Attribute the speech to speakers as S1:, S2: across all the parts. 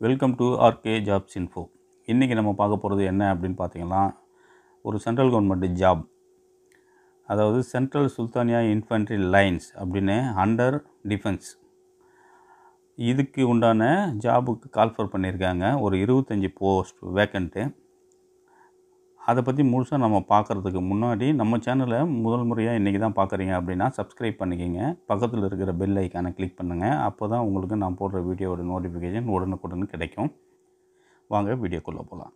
S1: Welcome to RK jobs info இன்றைக்கி நம்ம பார்க்க போகிறது என்ன அப்படின்னு பார்த்தீங்கன்னா ஒரு சென்ட்ரல் கவர்மெண்ட் ஜாப் அதாவது சென்ட்ரல் சுல்தானியா இன்ஃபென்ட்ரி லைன்ஸ் அப்படின்னு அண்டர் டிஃபென்ஸ் இதுக்கு உண்டான ஜாபுக்கு கால்ஃபர் பண்ணியிருக்காங்க. ஒரு இருபத்தஞ்சி போஸ்ட் வேக்கண்ட்டு அதை பற்றி முழுசாக நம்ம பார்க்குறதுக்கு முன்னாடி நம்ம சேனலை முதல் முறையாக இன்றைக்கி தான் பார்க்குறீங்க அப்படின்னா சப்ஸ்கிரைப் பண்ணிக்கிங்க. பக்கத்தில் இருக்கிற பெல் ஐக்கானை கிளிக் பண்ணுங்கள் அப்போ தான் உங்களுக்கு நான் போடுற வீடியோவோட நோட்டிஃபிகேஷன் உடனுக்குடன் கிடைக்கும். வாங்க வீடியோக்குள்ளே போகலாம்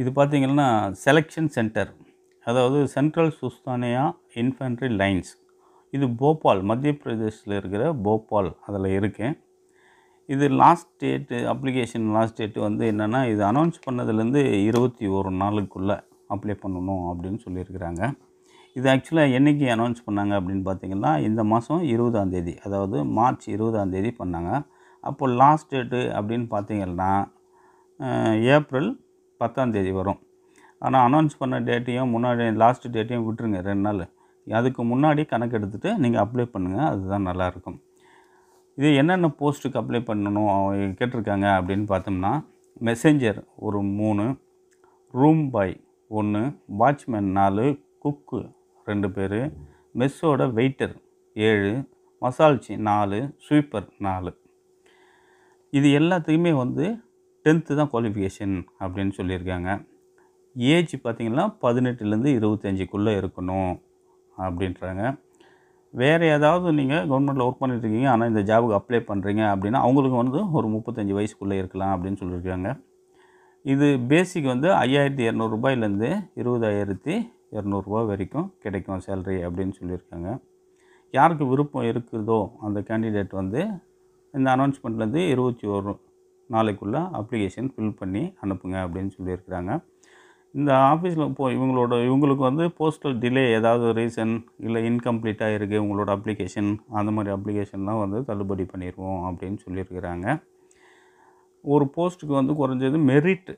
S1: இது பார்த்திங்கன்னா செலெக்ஷன் சென்டர் அதாவது சென்ட்ரல் சுஸ்தானியா இன்ஃபென்ட்ரி லைன்ஸ் இது போபால் மத்திய பிரதேசில் இருக்கிற போபால் அதில் இருக்கேன். இது last date application last date வந்து என்னென்னா இது அனௌன்ஸ் பண்ணதுலேருந்து இருபத்தி ஒரு நாளுக்குள்ளே அப்ளை பண்ணணும் அப்படின்னு சொல்லியிருக்கிறாங்க. இது ஆக்சுவலாக என்றைக்கு அனௌன்ஸ் பண்ணாங்க அப்படின்னு பார்த்தீங்கன்னா இந்த மாதம் இருபதாம் தேதி அதாவது மார்ச் இருபதாம் தேதி பண்ணாங்க. அப்போ லாஸ்ட் டேட்டு அப்படின்னு பார்த்தீங்கன்னா ஏப்ரல் பத்தாம் தேதி வரும். ஆனால் அனௌன்ஸ் பண்ண டேட்டையும் முன்னாடி லாஸ்ட் டேட்டையும் விட்டுருங்க ரெண்டு நாள். அதுக்கு முன்னாடி கணக்கு எடுத்துகிட்டு நீங்கள் அப்ளை பண்ணுங்கள் அதுதான் நல்லாயிருக்கும். இது என்னென்ன போஸ்ட்டுக்கு அப்ளை பண்ணணும் அவங்க கேட்டிருக்காங்க அப்படின்னு பார்த்தோம்னா மெசேஞ்சர் ஒரு மூணு ரூம் பாய் ஒன்று வாட்ச்மேன் நாலு குக்கு ரெண்டு பேர் மெஸ்ஸோட வெயிட்டர் ஏழு மசால்ச்சி நாலு ஸ்வீப்பர் நாலு. இது எல்லாத்துக்குமே வந்து டென்த்து தான் குவாலிஃபிகேஷன் அப்படின்னு சொல்லியிருக்காங்க. ஏஜ் பார்த்திங்கன்னா பதினெட்டுலேருந்து இருபத்தஞ்சிக்குள்ளே இருக்கணும். அப்படின்றாங்க. வேறு ஏதாவது நீங்கள் கவர்மெண்ட்டில் ஒர்க் பண்ணிட்டுருக்கீங்க ஆனால் இந்த ஜாபுக்கு அப்ளை பண்ணுறீங்க அப்படின்னா அவங்களுக்கு வந்து ஒரு முப்பத்தஞ்சு வயசுக்குள்ளே இருக்கலாம் அப்படின்னு சொல்லியிருக்காங்க. இது பேசிக் வந்து ஐயாயிரத்தி இரநூறுபாயிலேருந்து இருபதாயிரத்தி இரநூறுபா வரைக்கும் கிடைக்கும் சேலரி அப்படின்னு சொல்லியிருக்காங்க. யாருக்கு விருப்பம் இருக்குதோ அந்த கேண்டிடேட் வந்து இந்த அனௌன்ஸ்மெண்ட்லேருந்து இருபத்தி ஒரு நாளைக்குள்ளே அப்ளிகேஷன் ஃபில் பண்ணி அனுப்புங்க அப்படின்னு சொல்லியிருக்கிறாங்க. இந்த ஆஃபீஸில் இப்போ இவங்களோட இவங்களுக்கு வந்து போஸ்டல் டிலே ஏதாவது ரீசன் இல்லை இன்கம்ப்ளீட்டாக இருக்குது உங்களோட அப்ளிகேஷன் அந்த மாதிரி அப்ளிகேஷன்லாம் வந்து தள்ளுபடி பண்ணிடுவோம் அப்படின்னு சொல்லியிருக்கிறாங்க. ஒரு போஸ்ட்டுக்கு வந்து குறைஞ்சது மெரிட்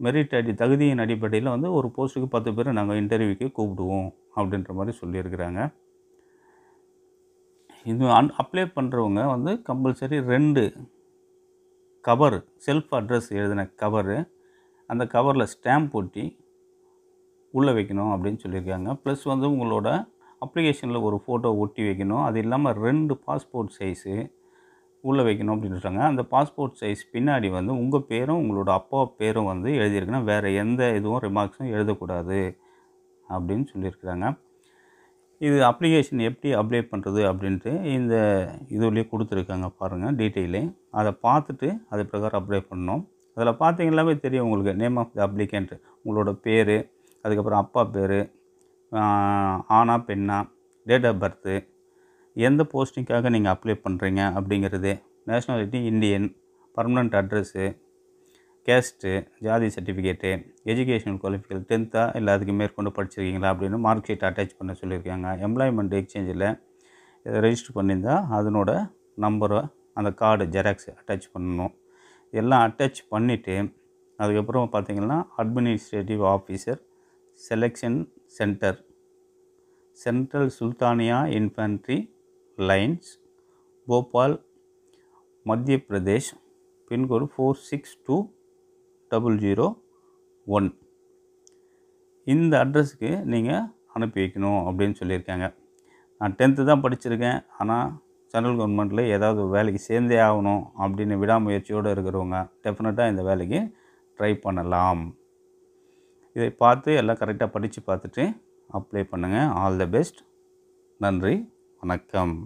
S1: மெரிட் அடி தகுதியின் அடிப்படையில் வந்து ஒரு போஸ்ட்டுக்கு பத்து பேர் நாங்கள் இன்டர்வியூக்கு கூப்பிடுவோம் அப்படின்ற மாதிரி சொல்லியிருக்கிறாங்க. இது அன் அப்ளை பண்ணுறவங்க வந்து கம்பல்சரி ரெண்டு கவர் செல்ஃப் அட்ரஸ் எழுதின கவரு அந்த கவரில் ஸ்டாம்ப் ஒட்டி உள்ளே வைக்கணும் அப்படின்னு சொல்லியிருக்காங்க. ப்ளஸ் வந்து உங்களோட அப்ளிகேஷனில் ஒரு ஃபோட்டோ ஒட்டி வைக்கணும். அது இல்லாமல் ரெண்டு பாஸ்போர்ட் சைஸு உள்ளே வைக்கணும் அப்படின்னு சொல்கிறாங்க அந்த பாஸ்போர்ட் சைஸ் பின்னாடி வந்து உங்கள் பேரும் உங்களோட அப்பா பேரும் வந்து எழுதியிருக்கணும் வேறு எந்த இதுவும் ரிமார்க்ஸும் எழுதக்கூடாது அப்படின்னு சொல்லியிருக்கிறாங்க. இது அப்ளிகேஷன் எப்படி அப்ளை பண்ணுறது அப்படின்ட்டு இந்த இதுலேயே கொடுத்துருக்காங்க பாருங்கள் டீட்டெயிலு அதை பார்த்துட்டு அது பிரகாரம் அப்ளை பண்ணோம் அதில் பார்த்தீங்கன்னாவே தெரியும் உங்களுக்கு. நேம் ஆஃப் த அப்ளிகண்ட் உங்களோட பேர் அதுக்கப்புறம் அப்பா பேர் ஆனா பெண்ணா டேட் ஆஃப் பர்த்து எந்த போஸ்டிங்காக நீங்கள் அப்ளை பண்ணுறீங்க அப்படிங்கிறது nationality Indian permanent address caste ஜாதி சர்டிஃபிகேட்டு எஜுகேஷனல் குவாலிஃபிகேஷன் டென்த்தா இல்லை அதுக்கு மேற்கொண்டு படிச்சிருக்கீங்களா அப்படின்னு மார்க் ஷீட் அட்டாச் பண்ண சொல்லியிருக்காங்க. எம்ப்ளாய்மெண்ட் எக்ஸ்சேஞ்சில் ரெஜிஸ்டர் பண்ணியிருந்தா அதனோட நம்பரை அந்த கார்டு ஜெராக்ஸ் அட்டாச் பண்ணணும். எல்லாம் அட்டாச் பண்ணிவிட்டு அதுக்கப்புறம் பார்த்தீங்கன்னா administrative officer selection centre central Sultania infantry lines Bhopal Madhya Pradesh pincode four six two double zero one இந்த அட்ரஸுக்கு நீங்கள் அனுப்பி வைக்கணும் அப்படின்னு சொல்லியிருக்காங்க. நான் டென்த்து தான் படிச்சிருக்கேன். ஆனால் சென்ட்ரல் கவர்மெண்ட்டில் ஏதாவது வேலைக்கு சேர்ந்தே ஆகணும் அப்படின்னு விடாமுயற்சியோடு இருக்கிறவங்க டெஃபினட்டாக இந்த வேலைக்கு ட்ரை பண்ணலாம். இதை பார்த்து எல்லாம் கரெக்டாக படித்து பார்த்துட்டு அப்ளை பண்ணுங்கள் ஆல் த பெஸ்ட் நன்றி. வணக்கம்.